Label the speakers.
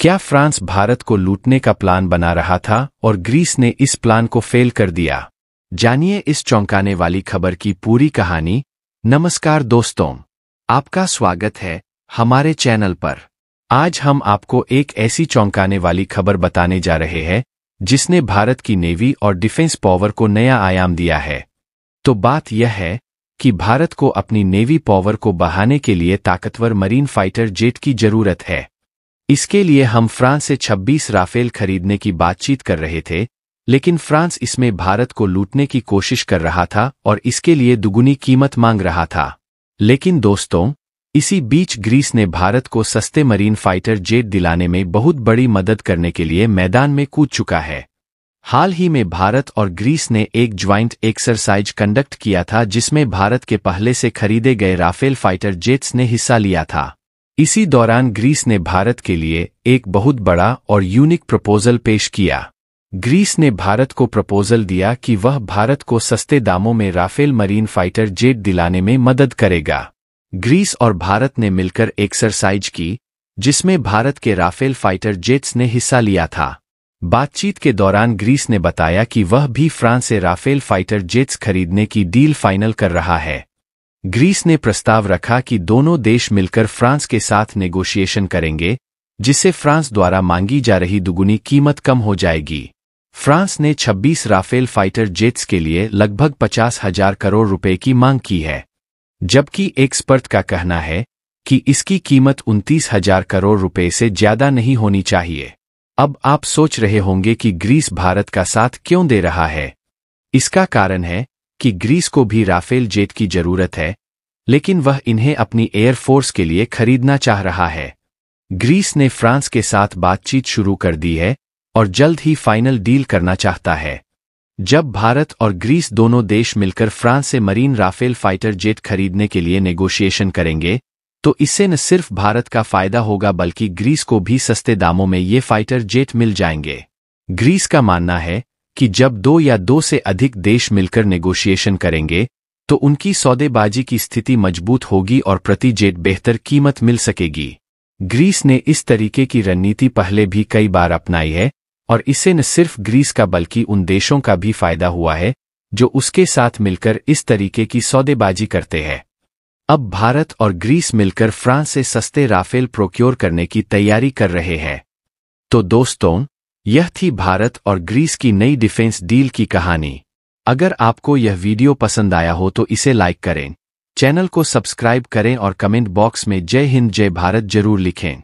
Speaker 1: क्या फ्रांस भारत को लूटने का प्लान बना रहा था और ग्रीस ने इस प्लान को फेल कर दिया? जानिए इस चौंकाने वाली खबर की पूरी कहानी। नमस्कार दोस्तों, आपका स्वागत है हमारे चैनल पर। आज हम आपको एक ऐसी चौंकाने वाली खबर बताने जा रहे हैं, जिसने भारत की नेवी और डिफेंस पावर को नया आयाम दिया है। तो बात यह है कि भारत को अपनी नेवी पावर को बढ़ाने के लिए ताकतवर मरीन फाइटर जेट की ज़रूरत है। इसके लिए हम फ्रांस से 26 राफेल खरीदने की बातचीत कर रहे थे, लेकिन फ्रांस इसमें भारत को लूटने की कोशिश कर रहा था और इसके लिए दुगुनी कीमत मांग रहा था। लेकिन दोस्तों, इसी बीच ग्रीस ने भारत को सस्ते मरीन फाइटर जेट दिलाने में बहुत बड़ी मदद करने के लिए मैदान में कूद चुका है। हाल ही में भारत और ग्रीस ने एक ज्वाइंट एक्सरसाइज कंडक्ट किया था जिसमें भारत के पहले से खरीदे गए राफेल फाइटर जेट्स ने हिस्सा लिया था। इसी दौरान ग्रीस ने भारत के लिए एक बहुत बड़ा और यूनिक प्रपोजल पेश किया। ग्रीस ने भारत को प्रपोजल दिया कि वह भारत को सस्ते दामों में राफेल मरीन फाइटर जेट दिलाने में मदद करेगा। ग्रीस और भारत ने मिलकर एक्सरसाइज की, जिसमें भारत के राफेल फाइटर जेट्स ने हिस्सा लिया था। बातचीत के दौरान ग्रीस ने बताया कि वह भी फ्रांस से राफेल फाइटर जेट्स खरीदने की डील फाइनल कर रहा है। ग्रीस ने प्रस्ताव रखा कि दोनों देश मिलकर फ्रांस के साथ नेगोशिएशन करेंगे जिससे फ्रांस द्वारा मांगी जा रही दुगुनी कीमत कम हो जाएगी। फ्रांस ने 26 राफेल फाइटर जेट्स के लिए लगभग पचास हज़ार करोड़ रुपए की मांग की है। जबकि एक्सपर्ट का कहना है कि इसकी कीमत उनतीस हज़ार करोड़ रुपए से ज़्यादा नहीं होनी चाहिए। अब आप सोच रहे होंगे कि ग्रीस भारत का साथ क्यों दे रहा है। इसका कारण है कि ग्रीस को भी राफेल जेट की ज़रूरत है, लेकिन वह इन्हें अपनी एयरफोर्स के लिए खरीदना चाह रहा है। ग्रीस ने फ्रांस के साथ बातचीत शुरू कर दी है और जल्द ही फाइनल डील करना चाहता है। जब भारत और ग्रीस दोनों देश मिलकर फ्रांस से मरीन राफेल फाइटर जेट खरीदने के लिए नेगोशिएशन करेंगे तो इससे न सिर्फ़ भारत का फ़ायदा होगा बल्कि ग्रीस को भी सस्ते दामों में ये फाइटर जेट मिल जाएँगे। ग्रीस का मानना है कि जब दो या दो से अधिक देश मिलकर नेगोशिएशन करेंगे तो उनकी सौदेबाजी की स्थिति मज़बूत होगी और प्रति जेट बेहतर कीमत मिल सकेगी। ग्रीस ने इस तरीके की रणनीति पहले भी कई बार अपनाई है, और इससे न सिर्फ़ ग्रीस का बल्कि उन देशों का भी फ़ायदा हुआ है, जो उसके साथ मिलकर इस तरीके की सौदेबाजी करते हैं। अब भारत और ग्रीस मिलकर फ्रांस से सस्ते राफेल प्रोक्योर करने की तैयारी कर रहे हैं। तो दोस्तों यह थी भारत और ग्रीस की नई डिफेंस डील की कहानी। अगर आपको यह वीडियो पसंद आया हो तो इसे लाइक करें। चैनल को सब्सक्राइब करें और कमेंट बॉक्स में जय हिंद जय भारत ज़रूर लिखें।